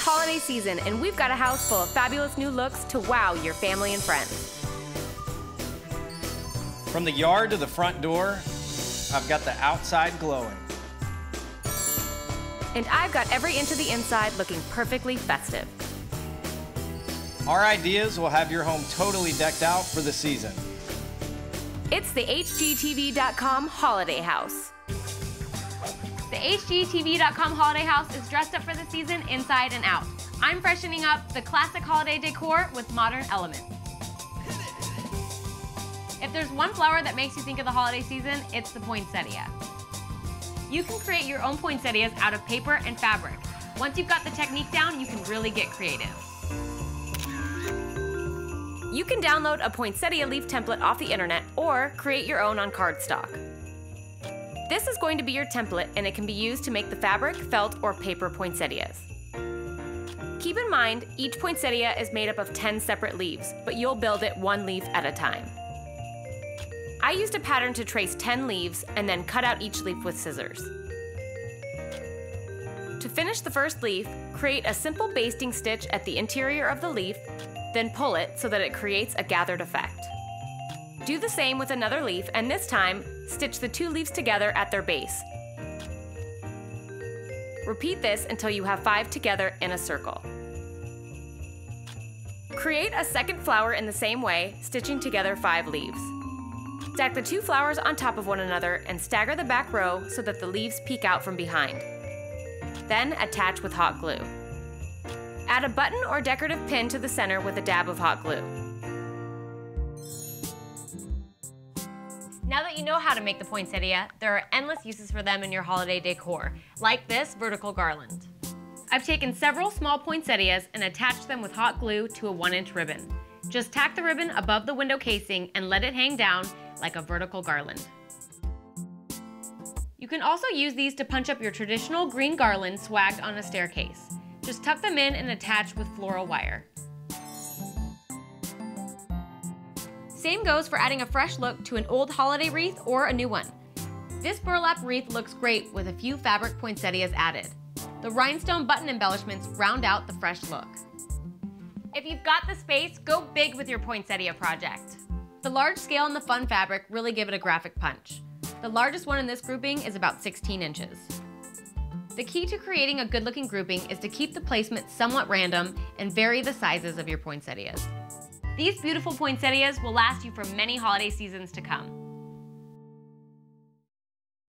It's holiday season, and we've got a house full of fabulous new looks to wow your family and friends. From the yard to the front door, I've got the outside glowing. And I've got every inch of the inside looking perfectly festive. Our ideas will have your home totally decked out for the season. It's the HGTV.com Holiday House. HGTV.com Holiday House is dressed up for the season inside and out. I'm freshening up the classic holiday decor with modern elements. If there's one flower that makes you think of the holiday season, it's the poinsettia. You can create your own poinsettias out of paper and fabric. Once you've got the technique down, you can really get creative. You can download a poinsettia leaf template off the internet or create your own on cardstock. This is going to be your template and it can be used to make the fabric, felt, or paper poinsettias. Keep in mind, each poinsettia is made up of 10 separate leaves, but you'll build it one leaf at a time. I used a pattern to trace 10 leaves and then cut out each leaf with scissors. To finish the first leaf, create a simple basting stitch at the interior of the leaf then pull it so that it creates a gathered effect. Do the same with another leaf and this time, stitch the two leaves together at their base. Repeat this until you have five together in a circle. Create a second flower in the same way, stitching together five leaves. Stack the two flowers on top of one another and stagger the back row so that the leaves peek out from behind. Then attach with hot glue. Add a button or decorative pin to the center with a dab of hot glue. Now that you know how to make the poinsettia, there are endless uses for them in your holiday decor, like this vertical garland. I've taken several small poinsettias and attached them with hot glue to a one inch ribbon. Just tack the ribbon above the window casing and let it hang down like a vertical garland. You can also use these to punch up your traditional green garland swagged on a staircase. Just tuck them in and attach with floral wire. Same goes for adding a fresh look to an old holiday wreath or a new one. This burlap wreath looks great with a few fabric poinsettias added. The rhinestone button embellishments round out the fresh look. If you've got the space, go big with your poinsettia project. The large scale and the fun fabric really give it a graphic punch. The largest one in this grouping is about 16 inches. The key to creating a good looking grouping is to keep the placement somewhat random and vary the sizes of your poinsettias. These beautiful poinsettias will last you for many holiday seasons to come.